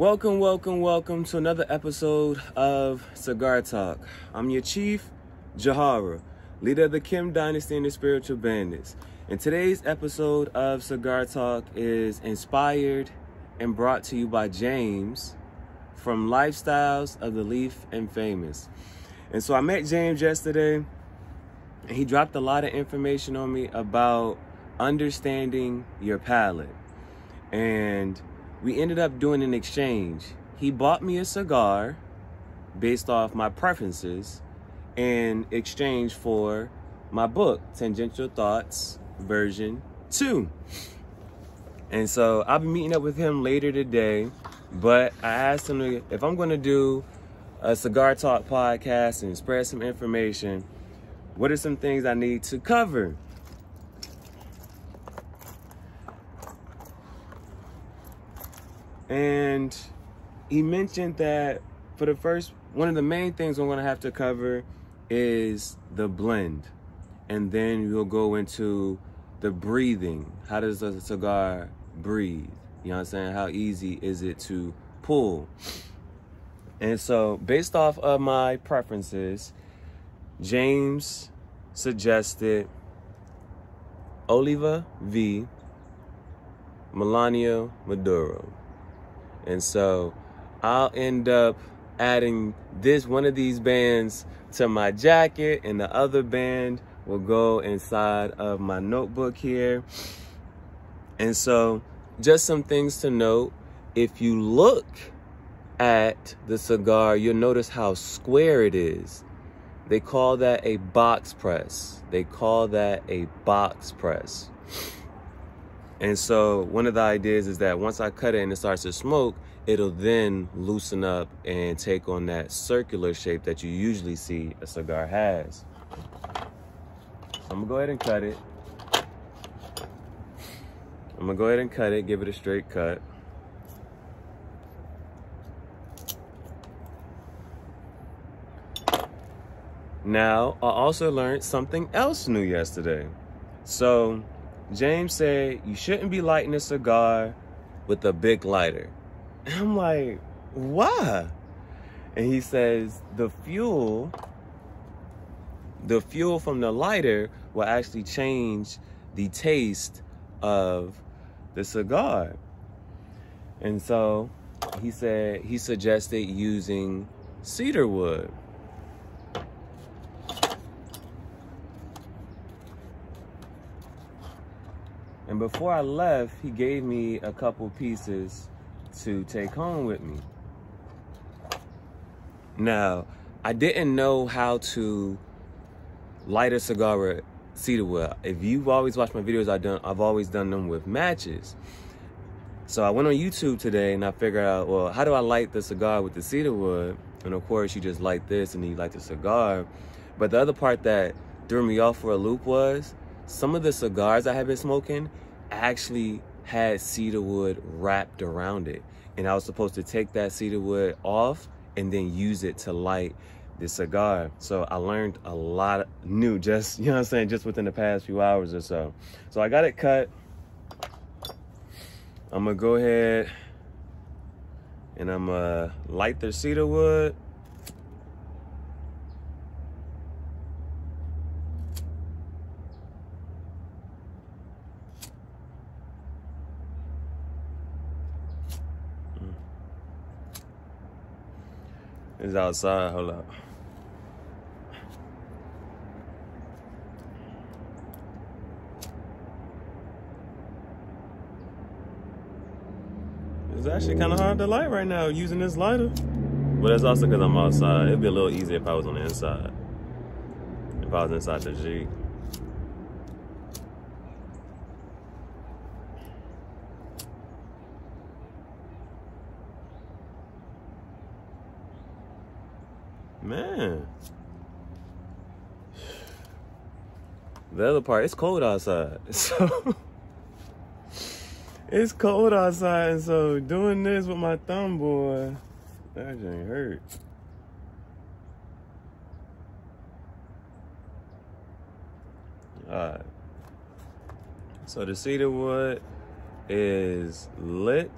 Welcome, welcome, welcome to another episode of Cigar Talk. I'm your chief, Gihareh, leader of the QM Dynasty and the Spiritual Bandits. And today's episode of Cigar Talk is inspired and brought to you by James from Lifestyles of the Leaf and Famous. And so I met James yesterday, and he dropped a lot of information on me about understanding your palate. And we ended up doing an exchange. He bought me a cigar based off my preferences in exchange for my book, Tangential Thoughts version 2. And so I'll be meeting up with him later today, but I asked him if I'm going to do a cigar talk podcast and spread some information, what are some things I need to cover? And he mentioned that for the first, one of the main things I'm gonna have to cover is the blend. And then we'll go into the breathing. How does a cigar breathe? You know what I'm saying? How easy is it to pull? And so, based off of my preferences, James suggested Oliva V. Melanio Maduro. And so I'll end up adding this one of these bands to my jacket and the other band will go inside of my notebook here. And so just some things to note. If you look at the cigar, you'll notice how square it is. They call that a box press. They call that a box press. And so one of the ideas is that once I cut it and it starts to smoke, it'll then loosen up and take on that circular shape that you usually see a cigar has. So I'm gonna go ahead and cut it. I'm gonna go ahead and cut it, give it a straight cut. Now, I also learned something else new yesterday. So, James said you shouldn't be lighting a cigar with a big lighter. And I'm like, why? And he says the fuel, the fuel from the lighter will actually change the taste of the cigar. And so he said he suggested using cedar wood. Before I left, he gave me a couple pieces to take home with me. Now, I didn't know how to light a cigar with cedar wood. If you've always watched my videos, I've done I've always done them with matches. So I went on YouTube today and I figured out, well, how do I light the cigar with the cedar wood? And of course, you just light this and you light the cigar. But the other part that threw me off for a loop was some of the cigars I have been smoking actually had cedar wood wrapped around it. And I was supposed to take that cedar wood off and then use it to light the cigar. So I learned a lot new just, you know what I'm saying, just within the past few hours or so. So I got it cut. I'm gonna go ahead and I'm gonna light the cedar wood It's outside. Hold up. It's actually kind of hard to light right now using this lighter. But that's also because I'm outside. It'd be a little easier if I was on the inside. If I was inside the Jeep. The other part, it's cold outside. So it's cold outside, and so doing this with my thumb, boy, that just hurt. Alright. So the cedar wood is lit.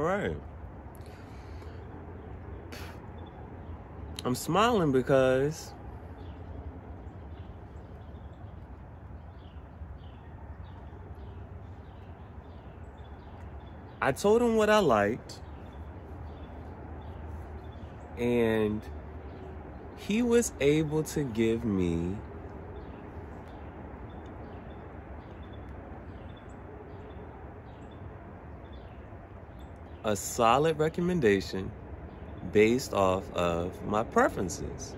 Right. I'm smiling because I told him what I liked, and he was able to give me a solid recommendation based off of my preferences.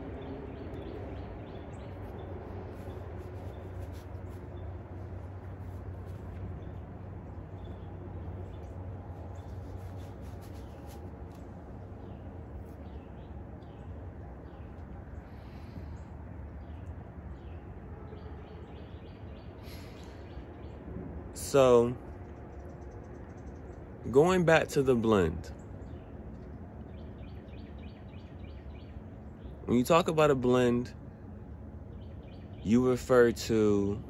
So, going back to the blend. When you talk about a blend, you refer to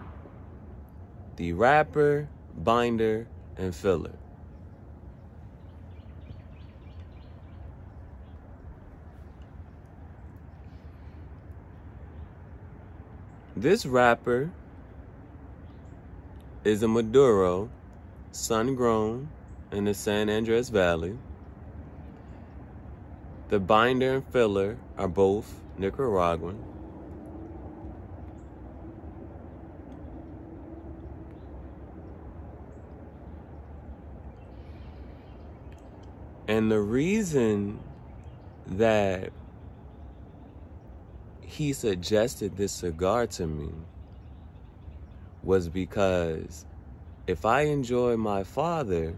the wrapper, binder, and filler. This wrapper is a Maduro, sun grown in the San Andres Valley. The binder and filler are both Nicaraguan. And the reason that he suggested this cigar to me was because if I enjoy my father,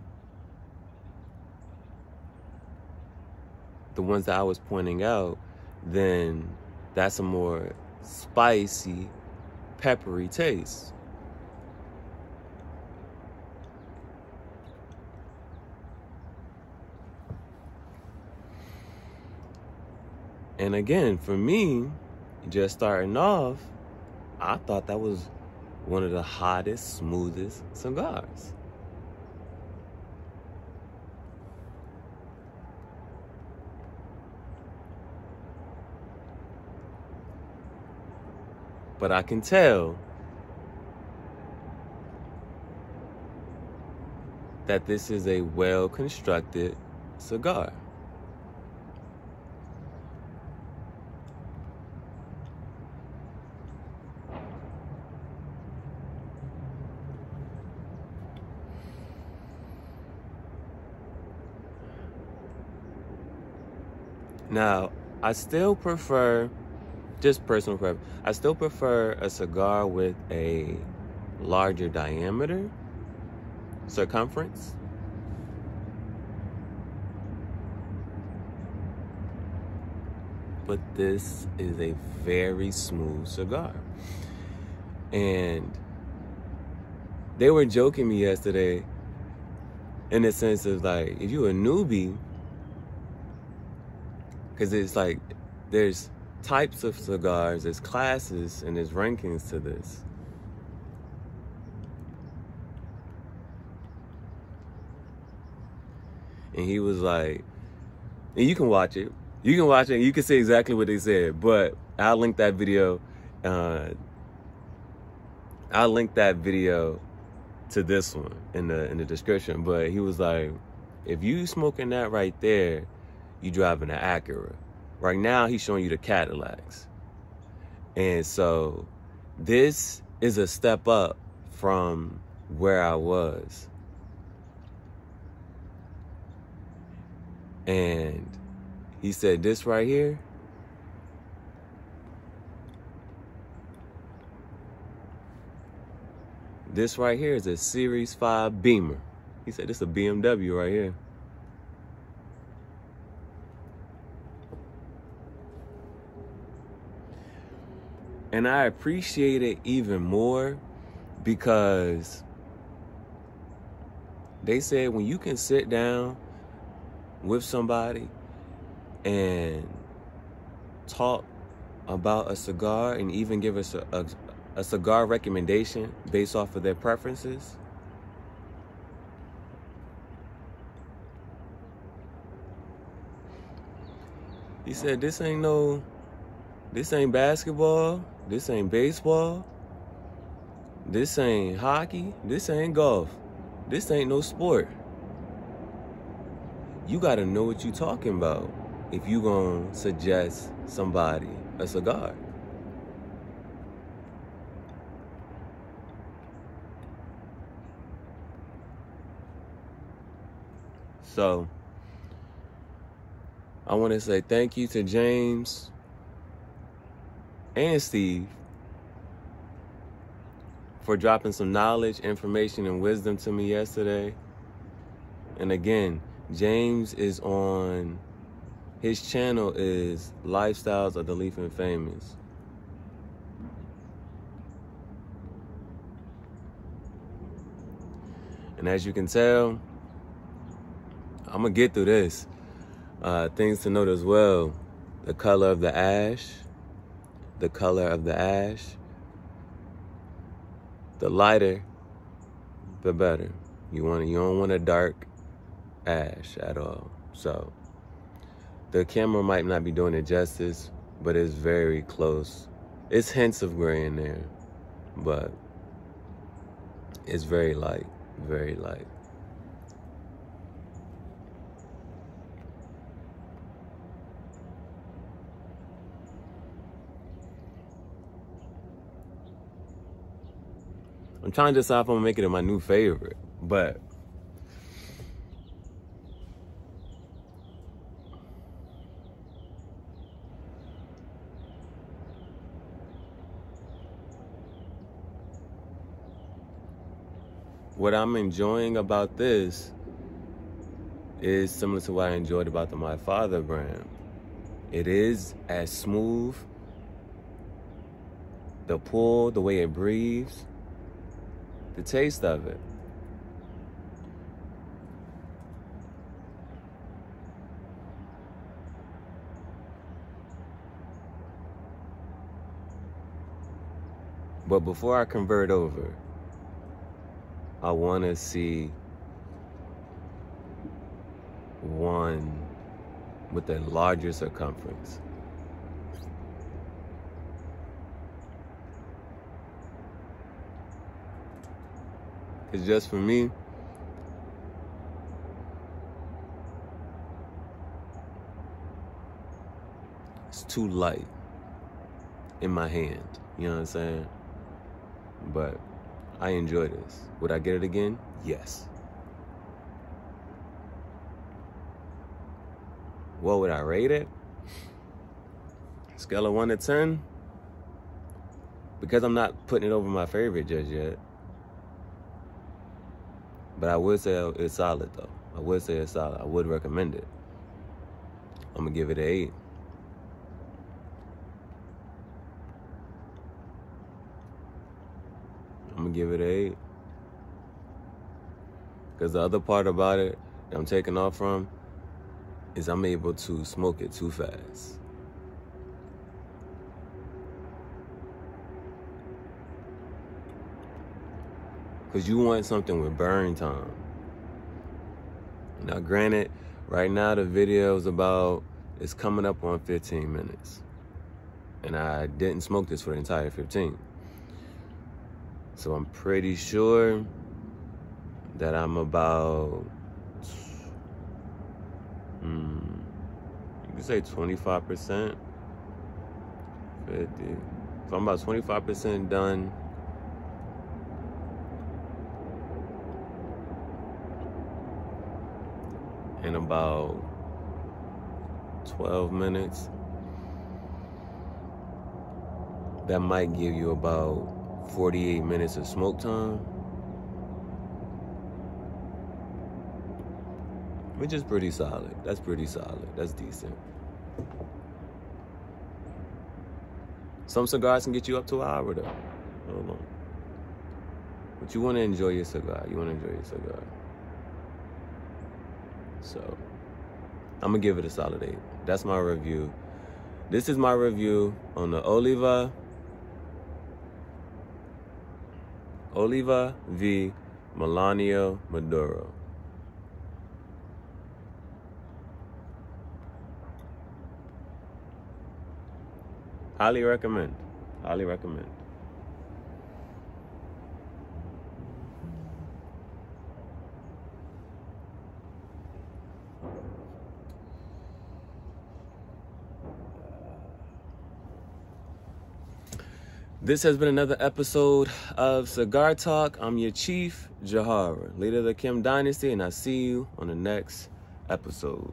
the ones that I was pointing out, then that's a more spicy, peppery taste. And again, for me, just starting off, I thought that was one of the hottest, smoothest cigars. But I can tell that this is a well constructed cigar. Now, I still prefer, just personal preference, I still prefer a cigar with a larger diameter, circumference. But this is a very smooth cigar. And they were joking me yesterday in the sense of like, if you're a newbie, because it's like there's types of cigars, there's classes, and there's rankings to this. And he was like, and you can watch it. You can watch it. you can see exactly what they said. But I'll link that video. Uh, I'll link that video to this one in the in the description. But he was like, if you smoking that right there, you driving an Acura. Right now, he's showing you the Cadillacs. And so this is a step up from where I was. And he said, This right here. This right here is a Series 5 Beamer. He said, This is a BMW right here. And I appreciate it even more because they said when you can sit down with somebody and talk about a cigar and even give us a, a, a cigar recommendation based off of their preferences, He said, This ain't no, this ain't basketball, this ain't baseball, this ain't hockey, this ain't golf, this ain't no sport. You gotta know what you're talking about if you gonna suggest somebody a cigar. So, I want to say thank you to James and Steve for dropping some knowledge, information, and wisdom to me yesterday. And again, James is on his channel is Lifestyles of the Leaf and Famous. And as you can tell, I'm gonna get through this. Uh, things to note as well: the color of the ash, the color of the ash. The lighter, the better. You want you don't want a dark ash at all. So the camera might not be doing it justice, but it's very close. It's hints of gray in there, but it's very light, very light. I'm trying to decide if I'm gonna make it my new favorite, but what I'm enjoying about this is similar to what I enjoyed about the My Father brand. It is as smooth, the pull, the way it breathes, the taste of it. But before I convert over, I want to see one with a larger circumference. It's just for me. It's too light in my hand. You know what I'm saying? But I enjoy this. Would I get it again? Yes. What would I rate it? Scale of 1 to 10? Because I'm not putting it over my favorite just yet. But I would say it's solid though. I would say it's solid. I would recommend it. I'm gonna give it an eight. I'm gonna give it an eight. Because the other part about it that I'm taking off from is I'm able to smoke it too fast. Because you want something with burn time. Now, granted, right now the video is about, it's coming up on 15 minutes. And I didn't smoke this for the entire 15. So I'm pretty sure that I'm about, hmm, you can say 25%, 50. So I'm about 25% done in about 12 minutes. That might give you about 48 minutes of smoke time. Which is pretty solid. That's pretty solid. That's decent. Some cigars can get you up to an hour though. Hold on. But you want to enjoy your cigar. You want to enjoy your cigar. So I'm gonna give it a solid eight. That's my review. This is my review on the Oliva Oliva V Melanio Maduro. Highly recommend. Highly recommend. This has been another episode of Cigar Talk. I'm your chief, Gihareh, leader of the QM Dynasty, and I'll see you on the next episode.